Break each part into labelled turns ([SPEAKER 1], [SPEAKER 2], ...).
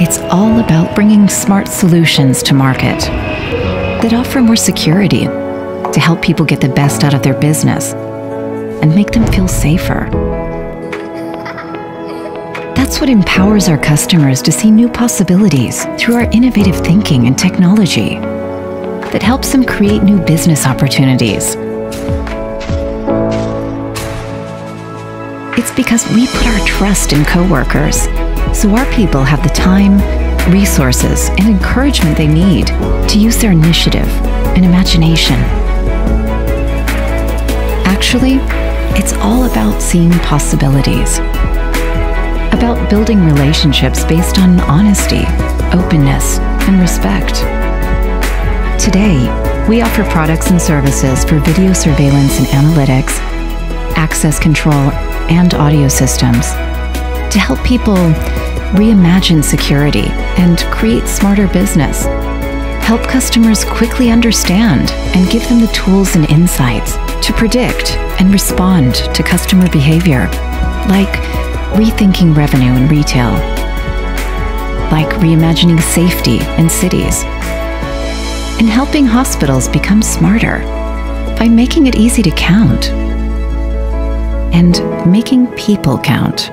[SPEAKER 1] It's all about bringing smart solutions to market that offer more security to help people get the best out of their business and make them feel safer. That's what empowers our customers to see new possibilities through our innovative thinking and technology that helps them create new business opportunities. It's because we put our trust in coworkers, so our people have the time, resources, and encouragement they need to use their initiative and imagination. Actually, it's all about seeing possibilities, about building relationships based on honesty, openness, and respect. Today, we offer products and services for video surveillance and analytics, access control, and audio systems to help people reimagine security and create smarter business. Help customers quickly understand and give them the tools and insights to predict and respond to customer behavior, like rethinking revenue in retail, like reimagining safety in cities, and helping hospitals become smarter by making it easy to count and making people count.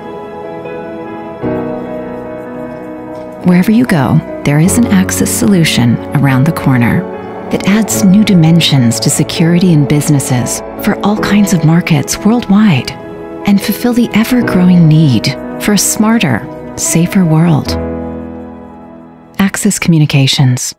[SPEAKER 1] Wherever you go, there is an Axis solution around the corner that adds new dimensions to security and businesses for all kinds of markets worldwide and fulfill the ever growing need for a smarter, safer world. Axis Communications.